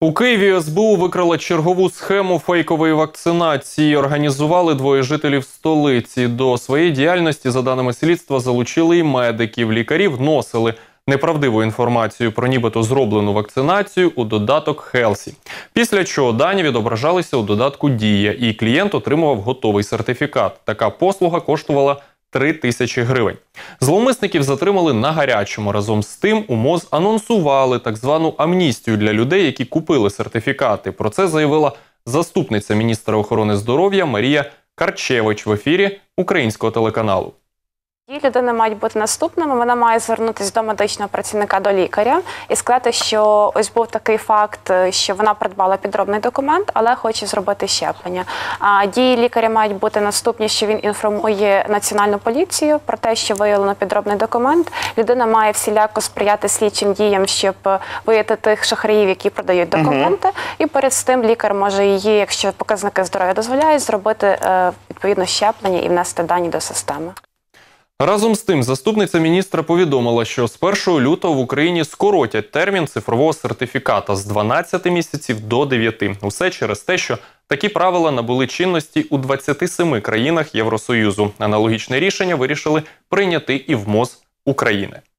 У Києві СБУ викрила чергову схему фейкової вакцинації. Організували двоє жителів столиці. До своєї діяльності, за даними слідства, залучили і медиків. Лікарі вносили неправдиву інформацію про нібито зроблену вакцинацію у додаток Helsi. Після чого дані відображалися у додатку Дія, і клієнт отримував готовий сертифікат. Така послуга коштувала 3 тисячі гривень. Зловмисників затримали на гарячому. Разом з тим у МОЗ анонсували так звану амністію для людей, які купили сертифікати. Про це заявила заступниця міністра охорони здоров'я Марія Карчевич в ефірі українського телеканалу. Дії людини мають бути наступними. Вона має звернутися до медичного працівника до лікаря і сказати, що ось був такий факт, що вона придбала підробний документ, але хоче зробити щеплення. А дії лікаря мають бути наступні, що він інформує національну поліцію про те, що виявлено підробний документ. Людина має всіляко сприяти слідчим діям, щоб виявити тих шахраїв, які продають документи. І перед тим лікар може її, якщо показники здоров'я дозволяють, зробити е, відповідно щеплення і внести дані до системи. Разом з тим, заступниця міністра повідомила, що з 1 лютого в Україні скоротять термін цифрового сертифіката з 12 місяців до 9. Усе через те, що такі правила набули чинності у 27 країнах Євросоюзу. Аналогічне рішення вирішили прийняти і в МОЗ України.